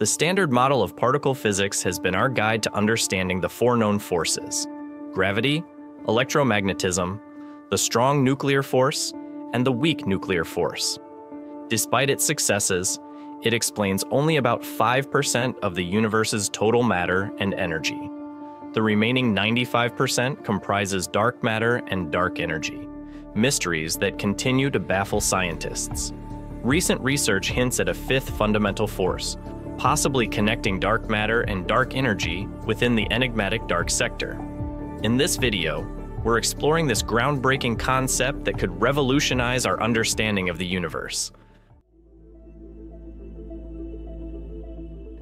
The standard model of particle physics has been our guide to understanding the four known forces gravity, electromagnetism, the strong nuclear force, and the weak nuclear force. Despite its successes, it explains only about 5% of the universe's total matter and energy. The remaining 95% comprises dark matter and dark energy, mysteries that continue to baffle scientists. Recent research hints at a fifth fundamental force, possibly connecting dark matter and dark energy within the enigmatic dark sector. In this video, we're exploring this groundbreaking concept that could revolutionize our understanding of the universe.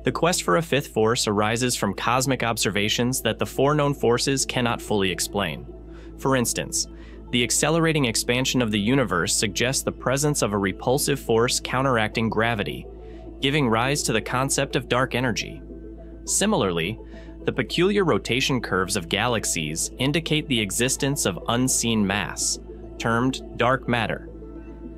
The quest for a fifth force arises from cosmic observations that the four known forces cannot fully explain. For instance, the accelerating expansion of the universe suggests the presence of a repulsive force counteracting gravity, giving rise to the concept of dark energy. Similarly, the peculiar rotation curves of galaxies indicate the existence of unseen mass, termed dark matter.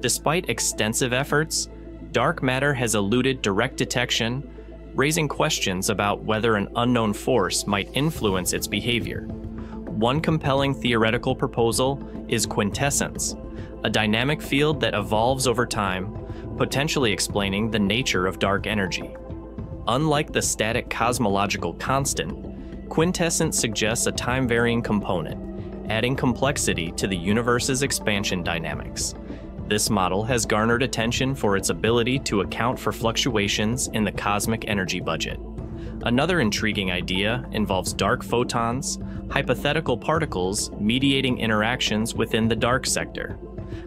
Despite extensive efforts, dark matter has eluded direct detection, raising questions about whether an unknown force might influence its behavior. One compelling theoretical proposal is quintessence, a dynamic field that evolves over time potentially explaining the nature of dark energy. Unlike the static cosmological constant, quintessence suggests a time varying component, adding complexity to the universe's expansion dynamics. This model has garnered attention for its ability to account for fluctuations in the cosmic energy budget. Another intriguing idea involves dark photons, hypothetical particles mediating interactions within the dark sector.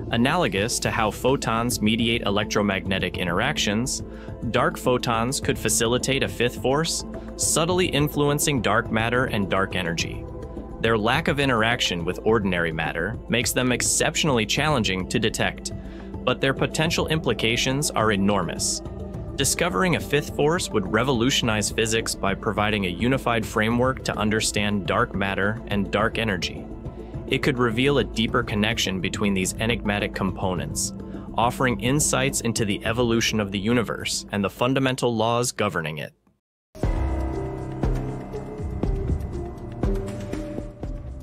Analogous to how photons mediate electromagnetic interactions, dark photons could facilitate a fifth force, subtly influencing dark matter and dark energy. Their lack of interaction with ordinary matter makes them exceptionally challenging to detect, but their potential implications are enormous. Discovering a fifth force would revolutionize physics by providing a unified framework to understand dark matter and dark energy. It could reveal a deeper connection between these enigmatic components, offering insights into the evolution of the universe and the fundamental laws governing it.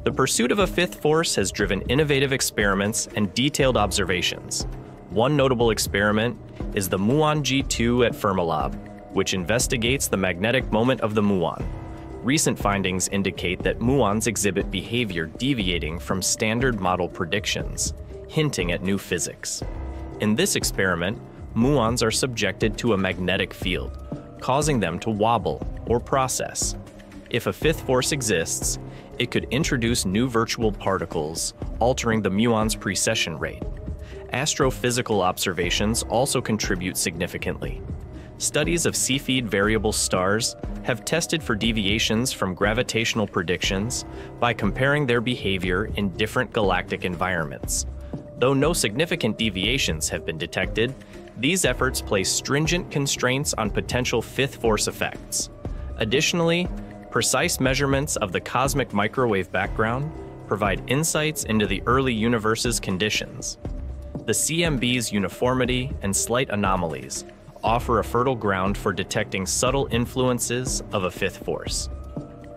The pursuit of a fifth force has driven innovative experiments and detailed observations. One notable experiment is the Muon G2 at Fermilab, which investigates the magnetic moment of the muon. Recent findings indicate that muons exhibit behavior deviating from standard model predictions, hinting at new physics. In this experiment, muons are subjected to a magnetic field, causing them to wobble or precess. If a fifth force exists, it could introduce new virtual particles, altering the muon's precession rate. Astrophysical observations also contribute significantly studies of Cepheid variable stars have tested for deviations from gravitational predictions by comparing their behavior in different galactic environments. Though no significant deviations have been detected, these efforts place stringent constraints on potential fifth force effects. Additionally, precise measurements of the cosmic microwave background provide insights into the early universe's conditions. The CMB's uniformity and slight anomalies offer a fertile ground for detecting subtle influences of a fifth force.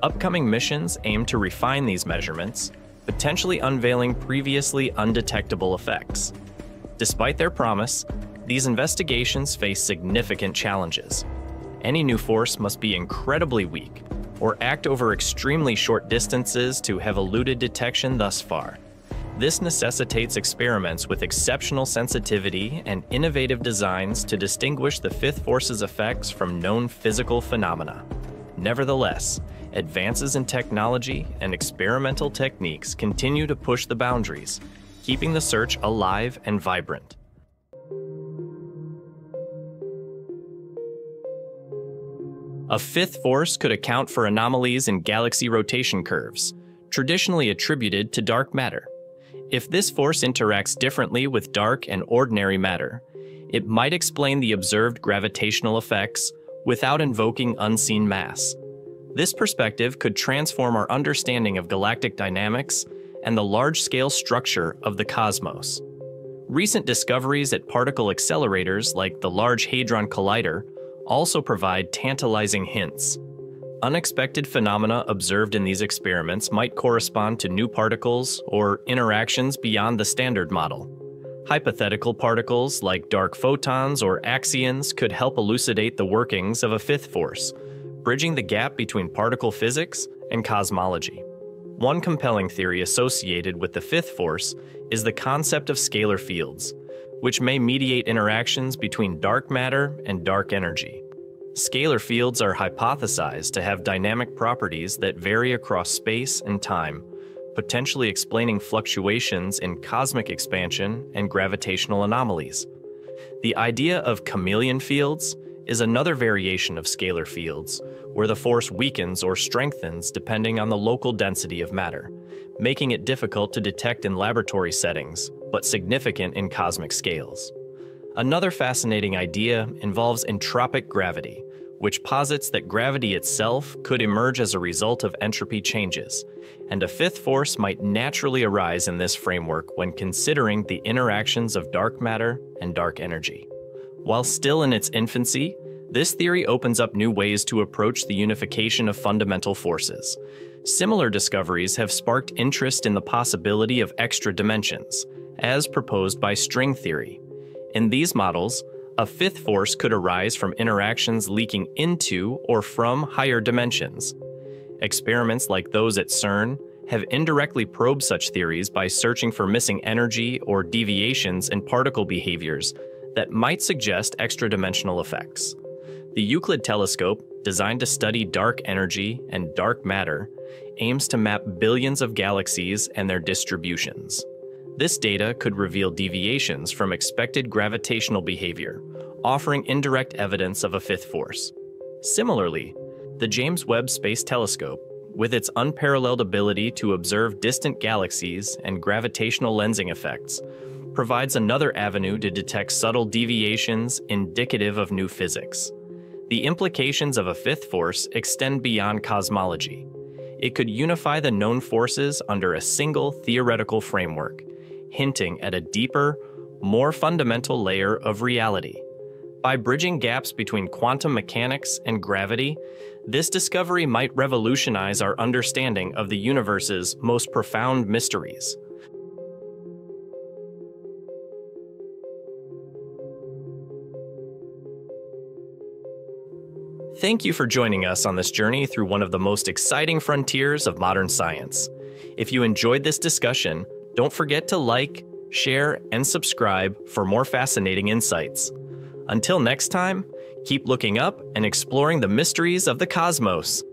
Upcoming missions aim to refine these measurements, potentially unveiling previously undetectable effects. Despite their promise, these investigations face significant challenges. Any new force must be incredibly weak or act over extremely short distances to have eluded detection thus far. This necessitates experiments with exceptional sensitivity and innovative designs to distinguish the fifth force's effects from known physical phenomena. Nevertheless, advances in technology and experimental techniques continue to push the boundaries, keeping the search alive and vibrant. A fifth force could account for anomalies in galaxy rotation curves, traditionally attributed to dark matter. If this force interacts differently with dark and ordinary matter, it might explain the observed gravitational effects without invoking unseen mass. This perspective could transform our understanding of galactic dynamics and the large scale structure of the cosmos. Recent discoveries at particle accelerators like the Large Hadron Collider also provide tantalizing hints. Unexpected phenomena observed in these experiments might correspond to new particles or interactions beyond the standard model. Hypothetical particles like dark photons or axions could help elucidate the workings of a fifth force, bridging the gap between particle physics and cosmology. One compelling theory associated with the fifth force is the concept of scalar fields, which may mediate interactions between dark matter and dark energy. Scalar fields are hypothesized to have dynamic properties that vary across space and time, potentially explaining fluctuations in cosmic expansion and gravitational anomalies. The idea of chameleon fields is another variation of scalar fields, where the force weakens or strengthens depending on the local density of matter, making it difficult to detect in laboratory settings, but significant in cosmic scales. Another fascinating idea involves entropic gravity, which posits that gravity itself could emerge as a result of entropy changes, and a fifth force might naturally arise in this framework when considering the interactions of dark matter and dark energy. While still in its infancy, this theory opens up new ways to approach the unification of fundamental forces. Similar discoveries have sparked interest in the possibility of extra dimensions, as proposed by string theory. In these models, a fifth force could arise from interactions leaking into or from higher dimensions. Experiments like those at CERN have indirectly probed such theories by searching for missing energy or deviations in particle behaviors that might suggest extra dimensional effects. The Euclid telescope, designed to study dark energy and dark matter, aims to map billions of galaxies and their distributions. This data could reveal deviations from expected gravitational behavior, offering indirect evidence of a fifth force. Similarly, the James Webb Space Telescope, with its unparalleled ability to observe distant galaxies and gravitational lensing effects, provides another avenue to detect subtle deviations indicative of new physics. The implications of a fifth force extend beyond cosmology. It could unify the known forces under a single theoretical framework, hinting at a deeper, more fundamental layer of reality. By bridging gaps between quantum mechanics and gravity, this discovery might revolutionize our understanding of the universe's most profound mysteries. Thank you for joining us on this journey through one of the most exciting frontiers of modern science. If you enjoyed this discussion, don't forget to like, share, and subscribe for more fascinating insights. Until next time, keep looking up and exploring the mysteries of the cosmos.